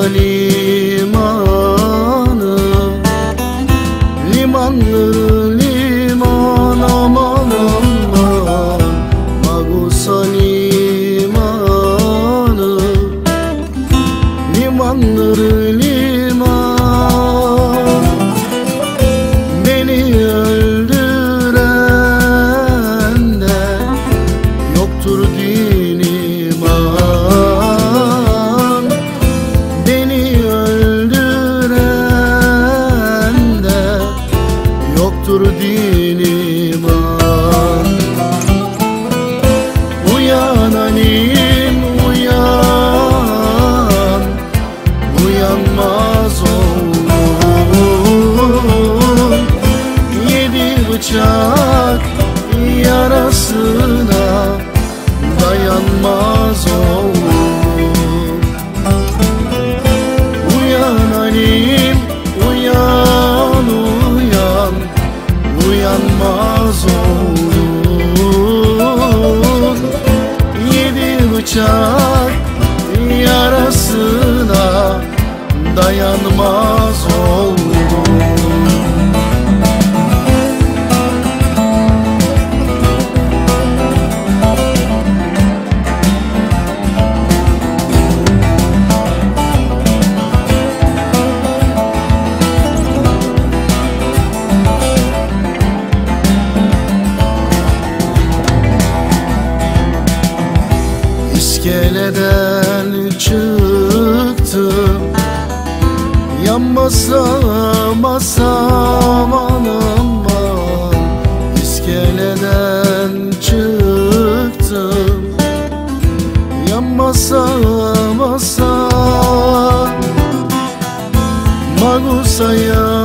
বলি Uyanmaz oldum Yedi bıçak yarasına Dayanmaz oldum Uyan halim uyan uyan Uyanmaz oldum Yedi bıçak yarasına dayanmaz oldum. İskeleden çıktım Yanmasa masam aman İskeleden çıktım. Yanmasa masam Magusa'ya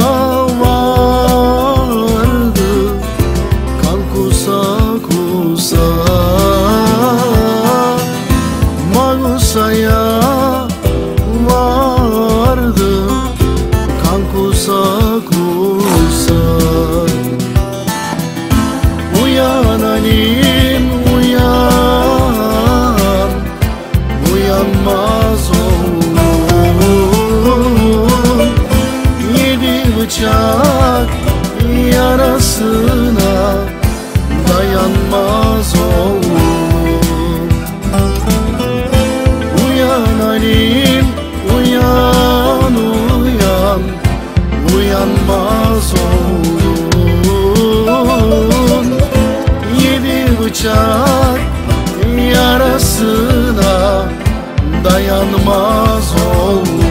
vardı. Kan kusa kusa. Magusa'ya Uyanmaz oldum Yedi bıçak yarasına Dayanmaz oldum